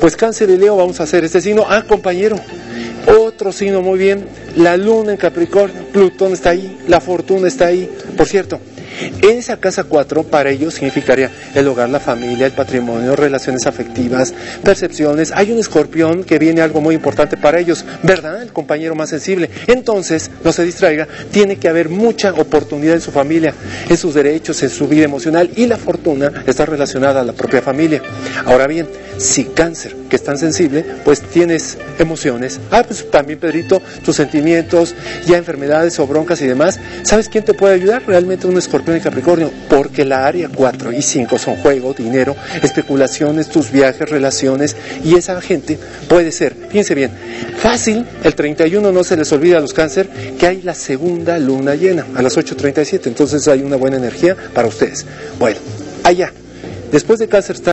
Pues cáncer y Leo vamos a hacer este signo. Ah, compañero, otro signo muy bien. La luna en Capricornio, Plutón está ahí, la fortuna está ahí. Por cierto, en esa casa 4 para ellos significaría el hogar, la familia, el patrimonio, relaciones afectivas, percepciones. Hay un escorpión que viene algo muy importante para ellos, ¿verdad? El compañero más sensible. Entonces, no se distraiga, tiene que haber mucha oportunidad en su familia, en sus derechos, en su vida emocional y la fortuna está relacionada a la propia familia. Ahora bien, si cáncer, que es tan sensible, pues tienes emociones. Ah, pues también, Pedrito, tus sentimientos, ya enfermedades o broncas y demás. ¿Sabes quién te puede ayudar? Realmente un escorpión en Capricornio, porque la área 4 y 5 son juego, dinero, especulaciones, tus viajes, relaciones, y esa gente puede ser, fíjense bien, fácil, el 31 no se les olvida a los cáncer que hay la segunda luna llena a las 8.37, entonces hay una buena energía para ustedes. Bueno, allá, después de cáncer está